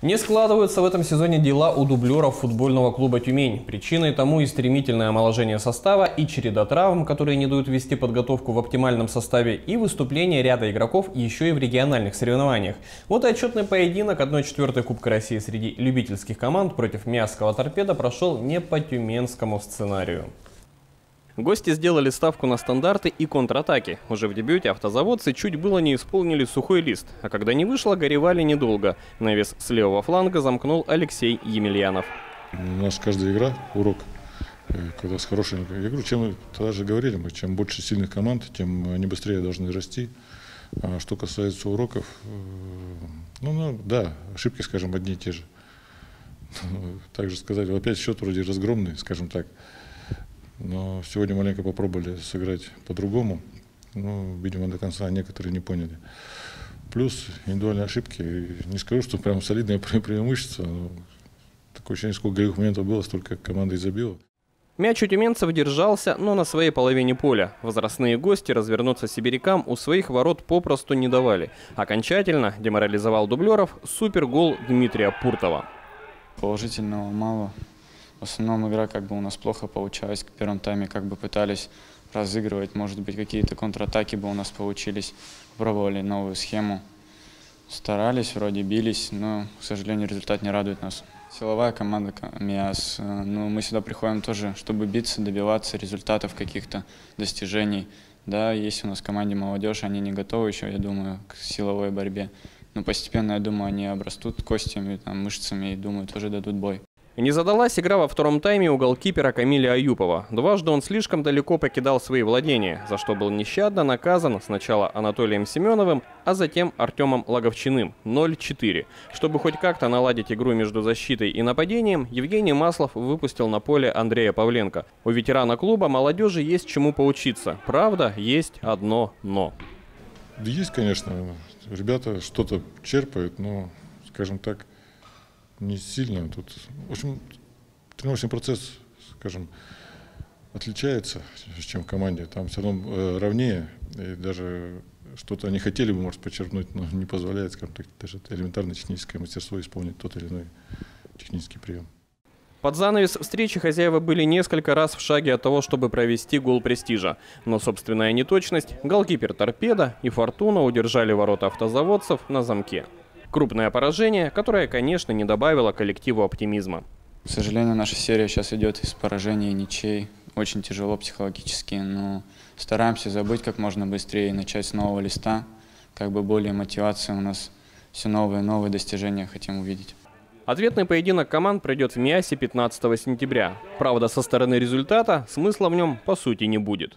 Не складываются в этом сезоне дела у дублеров футбольного клуба «Тюмень». Причиной тому и стремительное омоложение состава, и череда травм, которые не дают вести подготовку в оптимальном составе, и выступление ряда игроков еще и в региональных соревнованиях. Вот и отчетный поединок 1-4 Кубка России среди любительских команд против Мясского торпеда прошел не по тюменскому сценарию. Гости сделали ставку на стандарты и контратаки. Уже в дебюте автозаводцы чуть было не исполнили сухой лист, а когда не вышло, горевали недолго. Навес с левого фланга замкнул Алексей Емельянов. У нас каждая игра – урок. Э, когда с хорошей игрой, чем тогда же говорили мы, чем больше сильных команд, тем они быстрее должны расти. А что касается уроков, э, ну, ну да, ошибки, скажем, одни и те же. Также сказать, опять счет вроде разгромный, скажем так. Но сегодня маленько попробовали сыграть по-другому. Ну, видимо, до конца некоторые не поняли. Плюс индивидуальные ошибки. Не скажу, что прям солидное преимущество. Но такое ощущение, сколько голевых моментов было, столько команда и забила. Мяч у тюменцев держался, но на своей половине поля. Возрастные гости развернуться сибирякам у своих ворот попросту не давали. Окончательно деморализовал дублеров супергол Дмитрия Пуртова. Положительного мало. В основном игра как бы у нас плохо получалась. В первом тайме как бы пытались разыгрывать, может быть, какие-то контратаки бы у нас получились. Пробовали новую схему. Старались, вроде бились, но, к сожалению, результат не радует нас. Силовая команда МИАС. Ну, мы сюда приходим тоже, чтобы биться, добиваться результатов каких-то, достижений. Да, есть у нас в команде молодежь, они не готовы еще, я думаю, к силовой борьбе. Но постепенно, я думаю, они обрастут костями, там, мышцами и, думаю, тоже дадут бой. Не задалась игра во втором тайме у голкипера Камиля Аюпова. Дважды он слишком далеко покидал свои владения, за что был нещадно наказан сначала Анатолием Семеновым, а затем Артемом Логовчиным 0-4. Чтобы хоть как-то наладить игру между защитой и нападением, Евгений Маслов выпустил на поле Андрея Павленко. У ветерана клуба молодежи есть чему поучиться. Правда, есть одно «но». Да есть, конечно. Ребята что-то черпают, но, скажем так, не сильно. Тут, в общем, тренировочный процесс, скажем, отличается, чем в команде. Там все равно э, равнее, и даже что-то они хотели бы, может, подчеркнуть, но не позволяет, скажем так, даже элементарное техническое мастерство исполнить тот или иной технический прием. Под занавес встречи хозяева были несколько раз в шаге от того, чтобы провести гол престижа. Но собственная неточность, голкипер торпеда и фортуна удержали ворота автозаводцев на замке. Крупное поражение, которое, конечно, не добавило коллективу оптимизма. К сожалению, наша серия сейчас идет из поражений и ничей. Очень тяжело психологически, но стараемся забыть как можно быстрее и начать с нового листа. Как бы более мотивация у нас, все новые новые достижения хотим увидеть. Ответный поединок команд пройдет в МИАСе 15 сентября. Правда, со стороны результата смысла в нем по сути не будет.